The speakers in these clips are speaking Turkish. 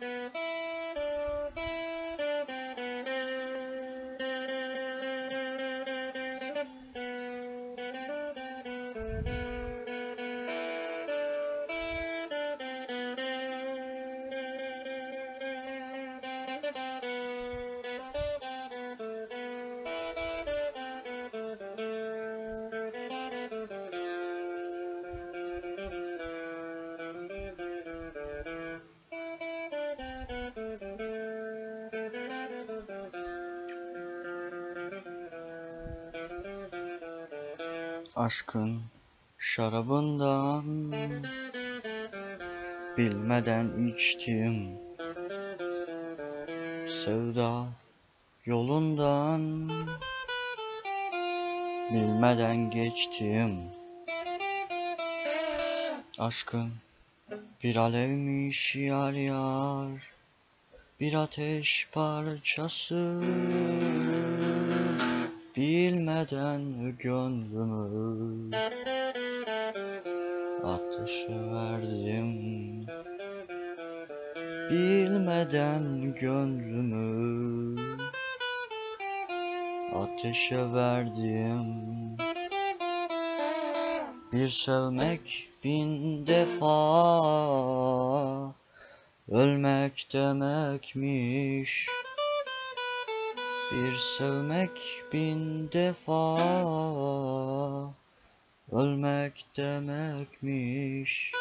Thank you. Aşkın şarabından Bilmeden içtim. Sevda yolundan Bilmeden geçtim. Aşkın bir alevmiş yar yar Bir ateş parçası Bilmeden gönlümü ateşe verdim Bilmeden gönlümü ateşe verdim Bir sevmek bin defa ölmek demekmiş bir sevmek bin defa ölmek demekmiş.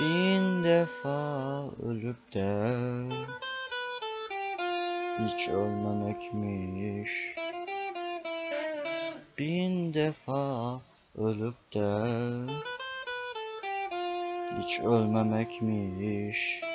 Bin defa ölüp de hiç ölmemekmiş. Bin defa ölüp de hiç ölmemekmiş